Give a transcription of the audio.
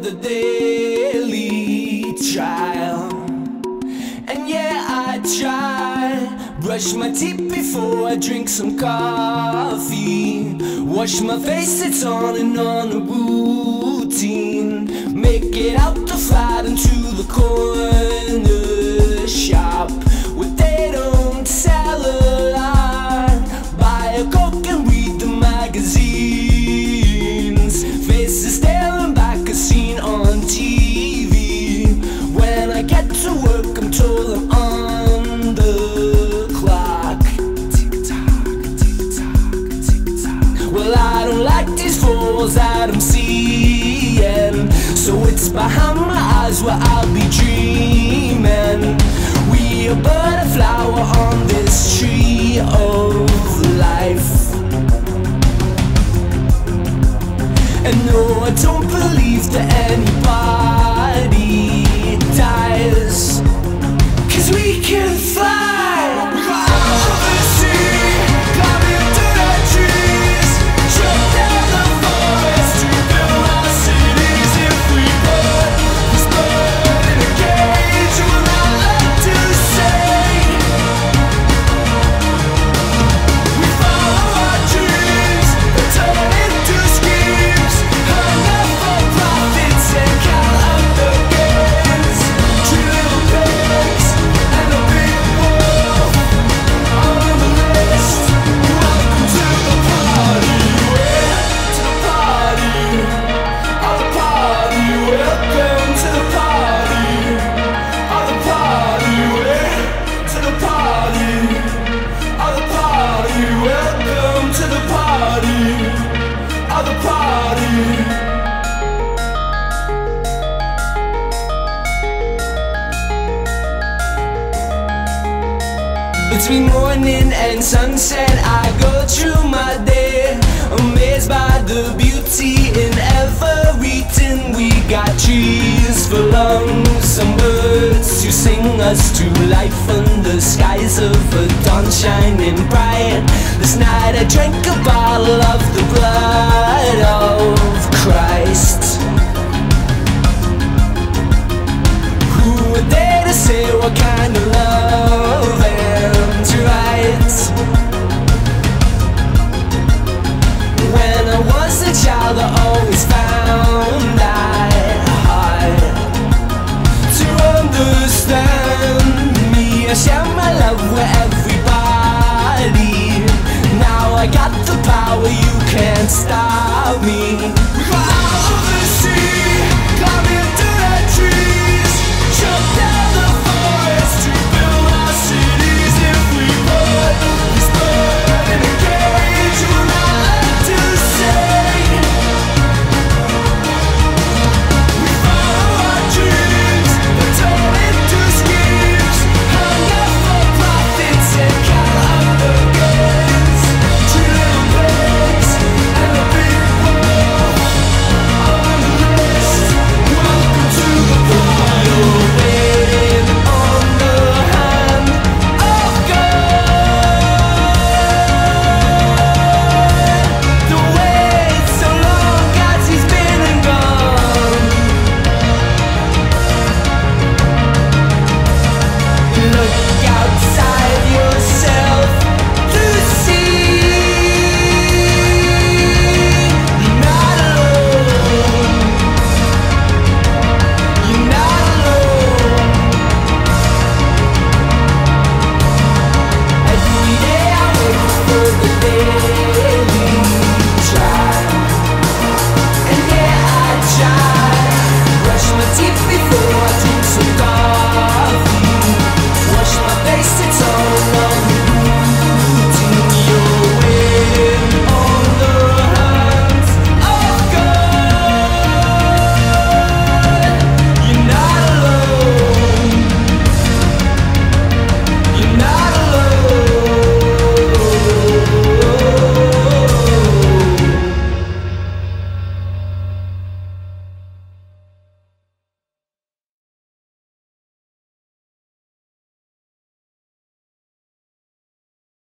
The daily trial. And yeah, I try. Brush my teeth before I drink some coffee. Wash my face, it's on and on a routine. Make it out the flat into the corner that I'm seeing. So it's behind my eyes where I'll be dreaming. We are but a flower on this tree of life. And no, I don't believe that anybody dies. Cause we can fly. Between morning and sunset, I go through my day, amazed by the beauty in every everything. We got trees for lungs, and birds to sing us to life, the skies of a dawn shining bright. This night I drank a bottle of the blood stop me.